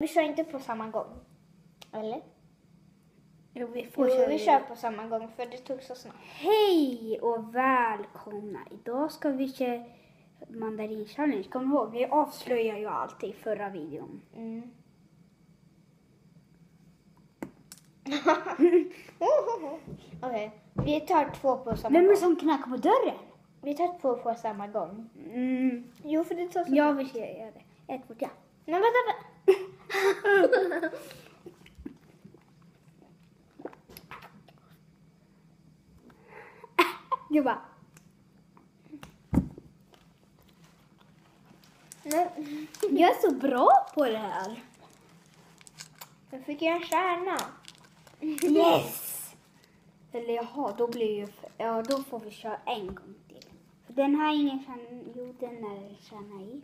Vi kör inte på samma gång. Eller? Jo, vi får Jo, vi kör på samma gång för det tog så snabbt. Hej och välkomna. Idag ska vi köra mandarin challenge. Kom ihåg, vi avslöjar ju allt i förra videon. Mm. Okej, vi tar två på samma Vem är det gång. som knackar på dörren? Vi tar två på samma gång. Mm, Jo, för det tar så jag vill göra det. Ett, två, tre. Men vänta, vänta. Jag bara, Nej. jag är så bra på det här. Jag fick ju en stjärna. Yes! Eller jaha, då blir ju, ja då får vi köra en gång till. För den här är ingen kärna, jo den är kärna i.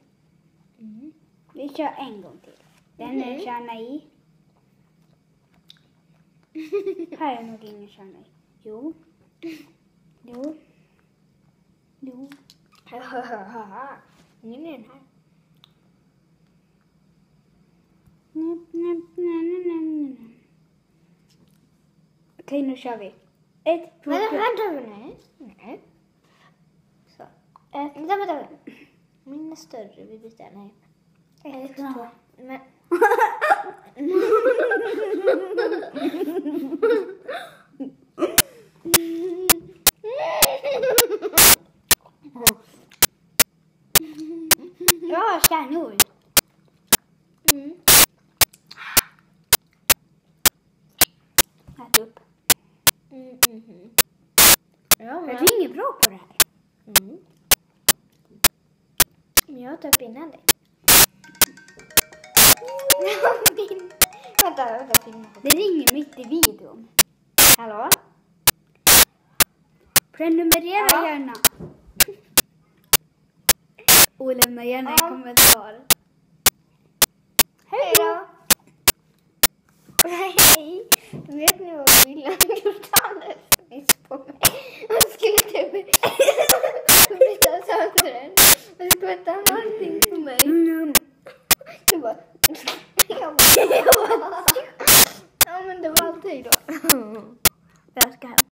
Mm. Vi kör en gång till. Den är Mhm. kärna i. Här är nog ingen kärna i. Jo. Jo. Jo. Okej, nu kör vi. Ett, två, tre. vänta, nej. Nej. Så. Ett, vänta, vänta. vänta. Min är större, vi byter. Nej. Ett, Ett, två. Men. Stjärnor. Mm. Ät upp. Mm, mhm. Ja, Är men. du inget bra på det här? Mm. Men jag tar upp innan dig. vänta, vänta. Finna. Det ringer mitt i videon. Hallå? Prenumerera Ja. gärna. Och lämna gärna en kommentar. Hej då! Hej! Vet ni vad William gjort alldeles nyss på mig? Han skulle typ byta sönder den. Och spruta allting på mig. Jag bara... Jag bara... Ja men det var allt, hejdå. Jag ska hem.